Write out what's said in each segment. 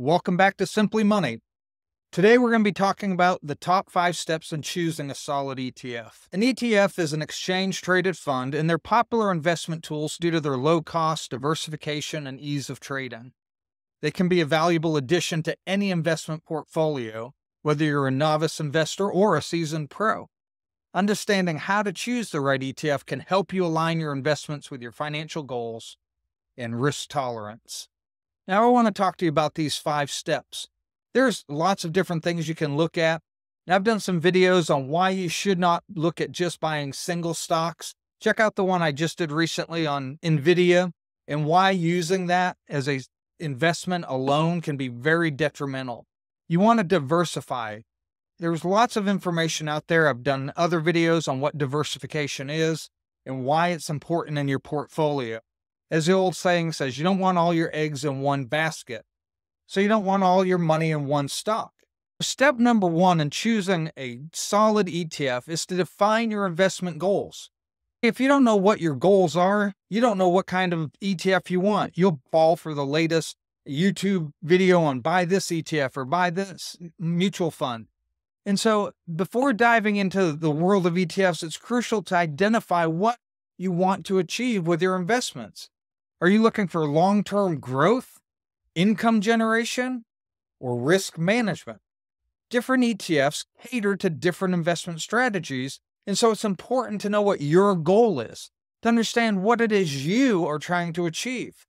Welcome back to Simply Money. Today we're going to be talking about the top five steps in choosing a solid ETF. An ETF is an exchange traded fund, and they're popular investment tools due to their low cost, diversification, and ease of trading. They can be a valuable addition to any investment portfolio, whether you're a novice investor or a seasoned pro. Understanding how to choose the right ETF can help you align your investments with your financial goals and risk tolerance. Now, I want to talk to you about these five steps. There's lots of different things you can look at. I've done some videos on why you should not look at just buying single stocks. Check out the one I just did recently on NVIDIA and why using that as a investment alone can be very detrimental. You want to diversify. There's lots of information out there. I've done other videos on what diversification is and why it's important in your portfolio. As the old saying says, you don't want all your eggs in one basket. So you don't want all your money in one stock. Step number one in choosing a solid ETF is to define your investment goals. If you don't know what your goals are, you don't know what kind of ETF you want. You'll fall for the latest YouTube video on buy this ETF or buy this mutual fund. And so before diving into the world of ETFs, it's crucial to identify what you want to achieve with your investments. Are you looking for long term growth, income generation, or risk management? Different ETFs cater to different investment strategies, and so it's important to know what your goal is, to understand what it is you are trying to achieve.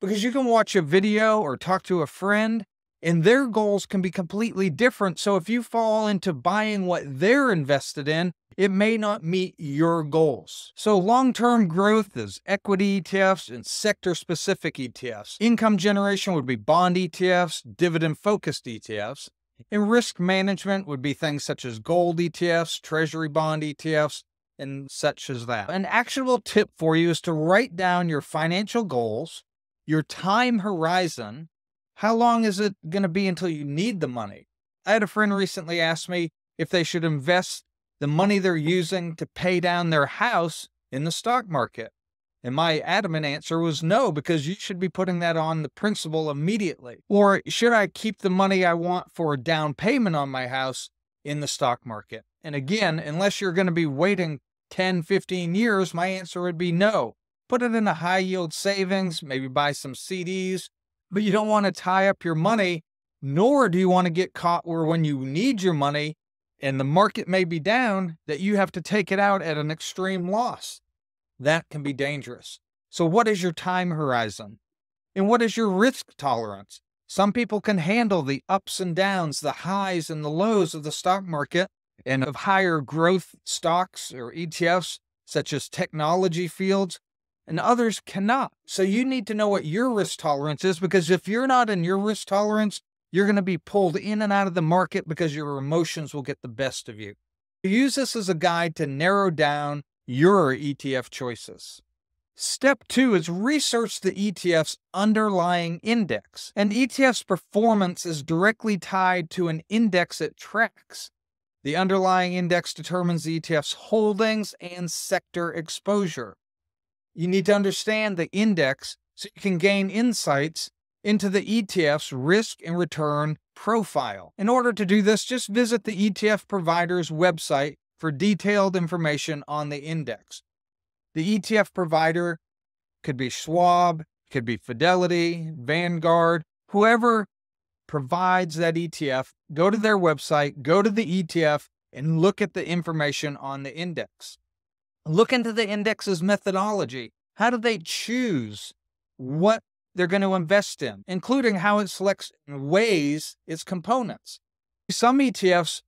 Because you can watch a video or talk to a friend and their goals can be completely different. So if you fall into buying what they're invested in, it may not meet your goals. So long term growth is equity ETFs and sector specific ETFs. Income generation would be bond ETFs, dividend focused ETFs. And risk management would be things such as gold ETFs, treasury bond ETFs, and such as that. An actionable tip for you is to write down your financial goals, your time horizon, how long is it going to be until you need the money? I had a friend recently ask me if they should invest the money they're using to pay down their house in the stock market. And my adamant answer was no, because you should be putting that on the principal immediately. Or should I keep the money I want for a down payment on my house in the stock market? And again, unless you're going to be waiting 10, 15 years, my answer would be no. Put it in a high yield savings, maybe buy some CDs, but you don't want to tie up your money, nor do you want to get caught where when you need your money and the market may be down, that you have to take it out at an extreme loss. That can be dangerous. So, what is your time horizon? And what is your risk tolerance? Some people can handle the ups and downs, the highs and the lows of the stock market and of higher growth stocks or ETFs, such as technology fields, and others cannot. So you need to know what your risk tolerance is because if you're not in your risk tolerance, you're going to be pulled in and out of the market because your emotions will get the best of you. Use this as a guide to narrow down your ETF choices. Step two is research the ETF's underlying index. An ETF's performance is directly tied to an index it tracks. The underlying index determines the ETF's holdings and sector exposure. You need to understand the index so you can gain insights into the ETF's risk and return profile. In order to do this, just visit the ETF provider's website for detailed information on the index. The ETF provider could be Schwab, could be Fidelity, Vanguard, whoever provides that ETF, go to their website, go to the ETF, and look at the information on the index. Look into the index's methodology. How do they choose what they're going to invest in, including how it selects and weighs its components? Some ETFs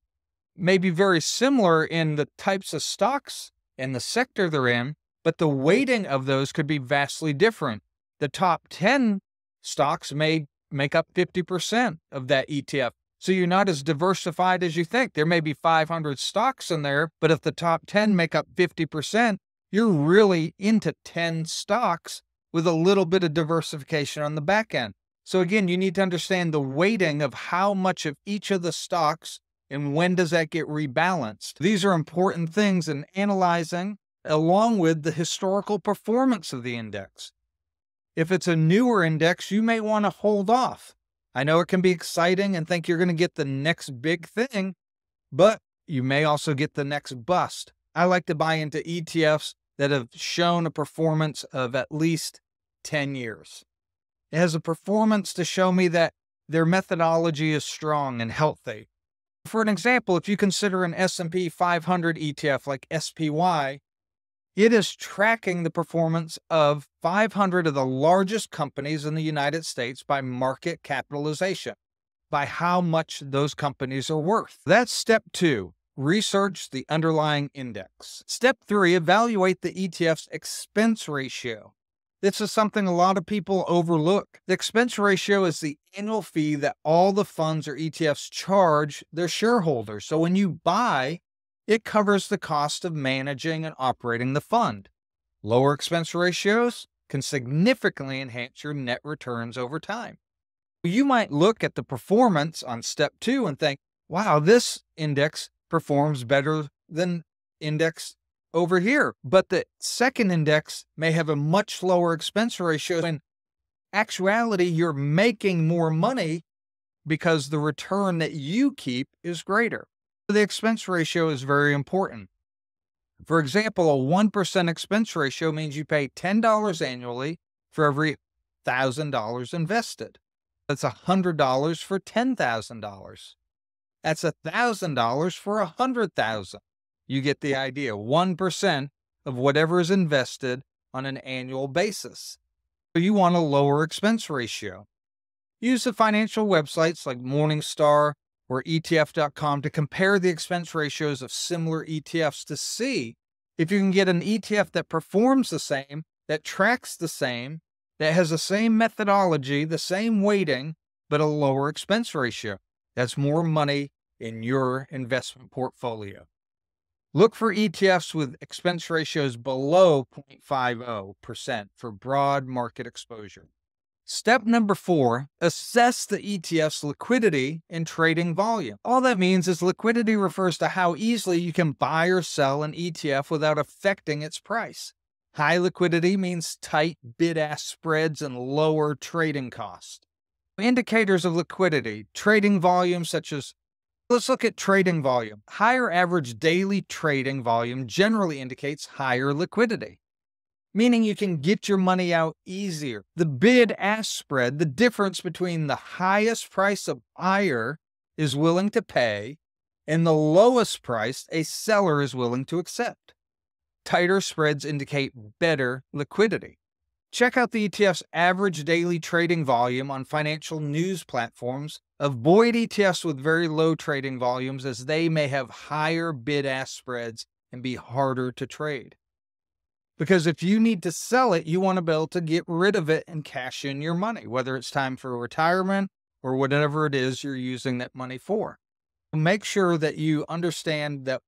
may be very similar in the types of stocks and the sector they're in, but the weighting of those could be vastly different. The top 10 stocks may make up 50% of that ETF. So you're not as diversified as you think. There may be 500 stocks in there, but if the top 10 make up 50%, you're really into 10 stocks with a little bit of diversification on the back end. So again, you need to understand the weighting of how much of each of the stocks and when does that get rebalanced. These are important things in analyzing along with the historical performance of the index. If it's a newer index, you may want to hold off I know it can be exciting and think you're going to get the next big thing, but you may also get the next bust. I like to buy into ETFs that have shown a performance of at least 10 years. It has a performance to show me that their methodology is strong and healthy. For an example, if you consider an S&P 500 ETF like SPY, it is tracking the performance of 500 of the largest companies in the United States by market capitalization, by how much those companies are worth. That's step two research the underlying index. Step three evaluate the ETF's expense ratio. This is something a lot of people overlook. The expense ratio is the annual fee that all the funds or ETFs charge their shareholders. So when you buy, it covers the cost of managing and operating the fund. Lower expense ratios can significantly enhance your net returns over time. You might look at the performance on step two and think, wow, this index performs better than index over here. But the second index may have a much lower expense ratio. In actuality, you're making more money because the return that you keep is greater. The expense ratio is very important. For example, a 1% expense ratio means you pay $10 annually for every $1,000 invested. That's $100 for $10,000. That's $1,000 for 100,000. You get the idea. 1% of whatever is invested on an annual basis. So you want a lower expense ratio. Use the financial websites like Morningstar, or ETF.com to compare the expense ratios of similar ETFs to see if you can get an ETF that performs the same, that tracks the same, that has the same methodology, the same weighting, but a lower expense ratio. That's more money in your investment portfolio. Look for ETFs with expense ratios below 0.50% for broad market exposure. Step number four, assess the ETF's liquidity and trading volume. All that means is liquidity refers to how easily you can buy or sell an ETF without affecting its price. High liquidity means tight bid ask spreads and lower trading costs. Indicators of liquidity, trading volume such as Let's look at trading volume. Higher average daily trading volume generally indicates higher liquidity meaning you can get your money out easier. The bid ask spread, the difference between the highest price a buyer is willing to pay and the lowest price a seller is willing to accept. Tighter spreads indicate better liquidity. Check out the ETF's average daily trading volume on financial news platforms. Avoid ETFs with very low trading volumes as they may have higher bid ask spreads and be harder to trade. Because if you need to sell it, you want to be able to get rid of it and cash in your money, whether it's time for retirement or whatever it is you're using that money for. Make sure that you understand that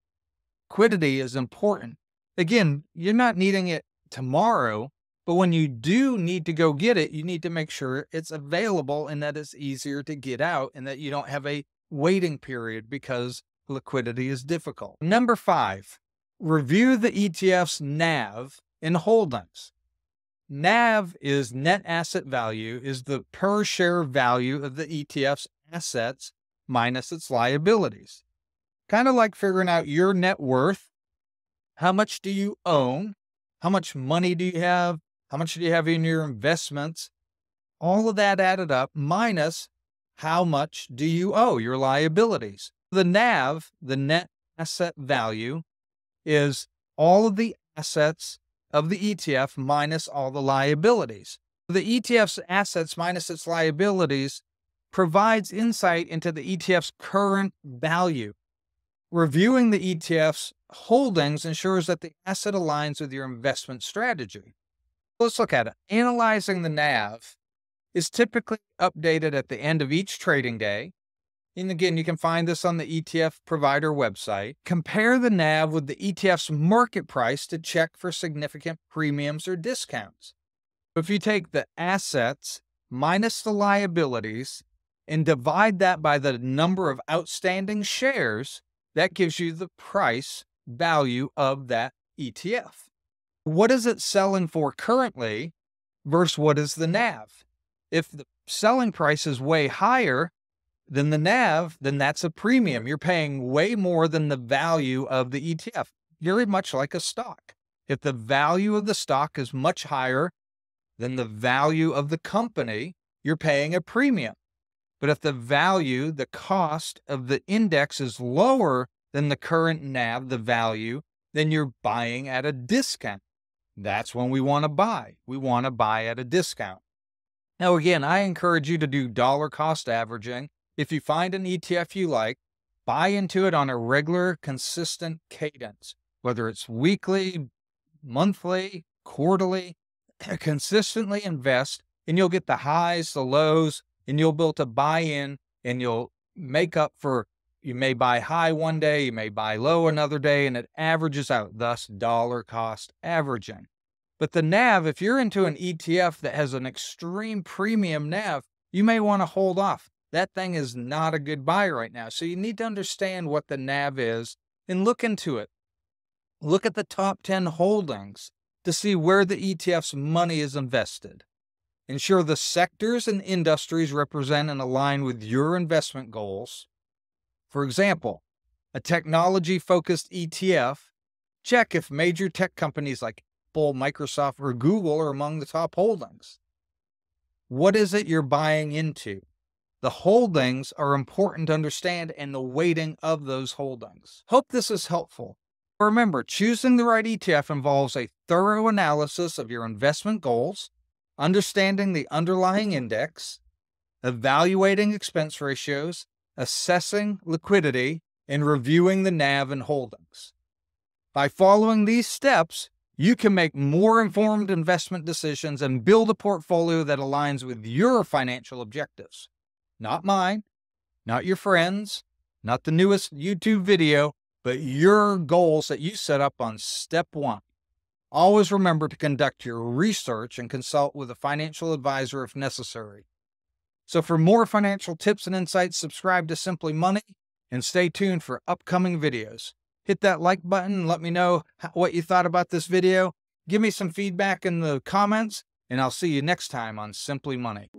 liquidity is important. Again, you're not needing it tomorrow, but when you do need to go get it, you need to make sure it's available and that it's easier to get out and that you don't have a waiting period because liquidity is difficult. Number five, review the ETF's NAV in holdings. NAV is net asset value, is the per share value of the ETF's assets minus its liabilities. Kind of like figuring out your net worth. How much do you own? How much money do you have? How much do you have in your investments? All of that added up minus how much do you owe your liabilities. The NAV, the net asset value, is all of the assets of the ETF minus all the liabilities. The ETF's assets minus its liabilities provides insight into the ETF's current value. Reviewing the ETF's holdings ensures that the asset aligns with your investment strategy. Let's look at it. Analyzing the NAV is typically updated at the end of each trading day and again, you can find this on the ETF provider website. Compare the NAV with the ETF's market price to check for significant premiums or discounts. If you take the assets minus the liabilities and divide that by the number of outstanding shares, that gives you the price value of that ETF. What is it selling for currently versus what is the NAV? If the selling price is way higher than the NAV, then that's a premium. You're paying way more than the value of the ETF, very much like a stock. If the value of the stock is much higher than the value of the company, you're paying a premium. But if the value, the cost of the index is lower than the current NAV, the value, then you're buying at a discount. That's when we want to buy. We want to buy at a discount. Now, again, I encourage you to do dollar cost averaging. If you find an ETF you like, buy into it on a regular, consistent cadence, whether it's weekly, monthly, quarterly, consistently invest, and you'll get the highs, the lows, and you'll build a buy in and you'll make up for you may buy high one day, you may buy low another day, and it averages out, thus dollar cost averaging. But the NAV, if you're into an ETF that has an extreme premium NAV, you may want to hold off. That thing is not a good buy right now. So you need to understand what the NAV is and look into it. Look at the top 10 holdings to see where the ETF's money is invested. Ensure the sectors and industries represent and align with your investment goals. For example, a technology focused ETF, check if major tech companies like Apple, Microsoft, or Google are among the top holdings. What is it you're buying into? The holdings are important to understand and the weighting of those holdings. Hope this is helpful. Remember, choosing the right ETF involves a thorough analysis of your investment goals, understanding the underlying mm-hmm. index, evaluating expense ratios, assessing liquidity, and reviewing the NAV and holdings. By following these steps, you can make more informed investment decisions and build a portfolio that aligns with your financial objectives. Not mine, not your friends, not the newest YouTube video, but your goals that you set up on step one. Always remember to conduct your research and consult with a financial advisor if necessary. So for more financial tips and insights, subscribe to Simply Money and stay tuned for upcoming videos. Hit that like button and let me know what you thought about this video. Give me some feedback in the comments, and I'll see you next time on Simply Money.